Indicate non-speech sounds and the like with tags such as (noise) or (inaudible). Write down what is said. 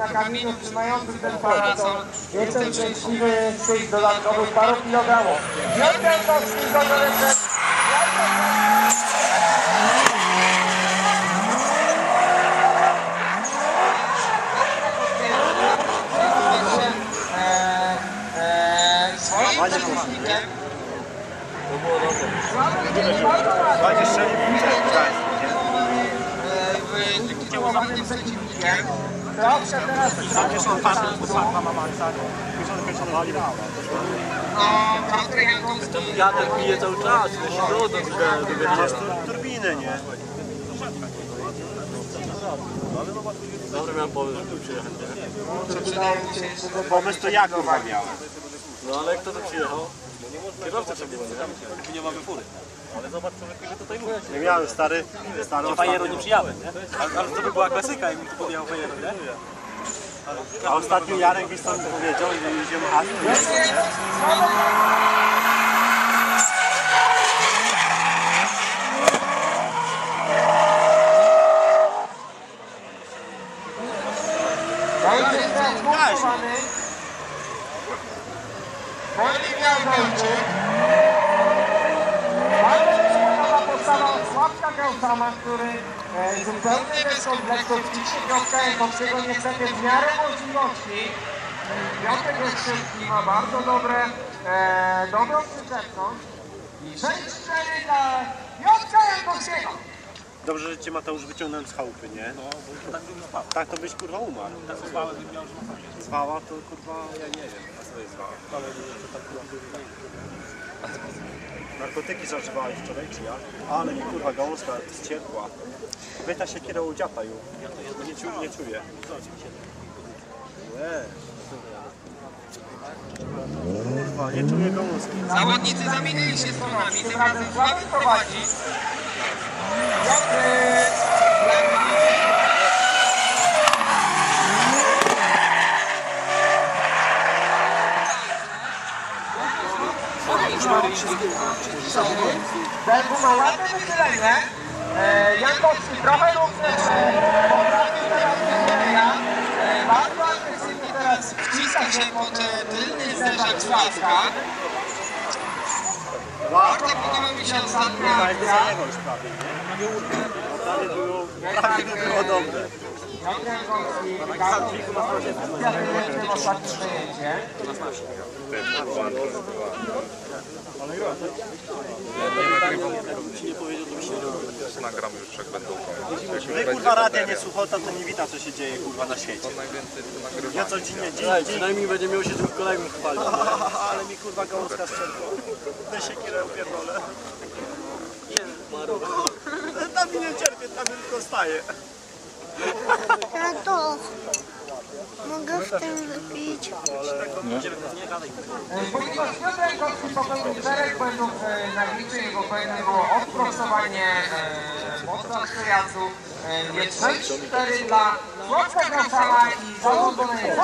na kamieniu trzymającym ten parasol. Jestem szczęśliwy tych dodatkowych paru kilogramów. Piotr Jankowski, przeciwnikiem Będzie strzelił w kierowanym przeciwnikiem. Proszę teraz Zamieszał pasem, bo sama ma Maxa. Piszony pieszony wali na. Wiatr bije cały czas, leci do do do Masz tur turbiny, nie? Dobry miałem pomysł, żeby tu przyjechać, nie? Pomysł to ja kurwa miałem. No ale kto tu przyjechał? Kierowca trzeba było, nie? Nie mamy fury. Ale zobacz człowieku, że tutaj mówię. Nie miałem stary, stary Fajero nie przyjąłem, nie? Ale, ale to by była klasyka, jakbym tu podjechał Fajero, nie? A ostatnio Jarek mi powiedział, że jedziemy zmontowany. Wolny miał Wojciech. Sławka Gałtama, który e, zupełnie bez kompleksów ćwiczy Piotrka Jankowskiego niestety w miarę możliwości. E, Piotrek Jastrzębski ma bardzo dobre, e, dobrą przyczepność. I 6-4 dla Piotrka Jankowskiego. Dobrze, że cię Mateusz wyciągnąłem z chałupy, nie? No, bo tak bym spał. Tak to byś kurwa umarł. Tak spałem, bym miał. Zwała to kurwa, ja nie wiem, a co jest zwała? Narkotyki zażywałeś wczoraj, czy jak? Ale mi kurwa gałązka ścierpła. Wyta się kierą u dziata już. Nie, czu, nie czuję. Nie. Kurwa, nie czuję gałązki. Zawodnicy zamienili się stronami, tym razem Sławek prowadzi. Piotr Belgu ma ładne wychylenie. Jankowski trochę. E, bardzo agresywnie teraz wciska się pod tylny zderzak Sławka. Bardzo podoba mi się ostatnia akcja. prawie, było, prawie by było dobre. Wiatrem w ostatnie przejęcie. Nagram już jak będą. Wy kurwa radia nie słuchota, to nie wita co się dzieje kurwa na świecie. Ja codziennie, dzień, dzień, przynajmniej będzie miał się tym kolegom chwalić. (laughs) ale mi kurwa gałązka strzeliła. Te się kierę upierdolę. Tam nie cierpię, tam tylko staje. Mogę w tym wypić? Ponieważ Piotr Jankowski popełnił czterech błędów e, najbliżej jego było odprostowanie e, moca stojaców. E, jest 6-4 dla Sławka Grafala i zarządzone.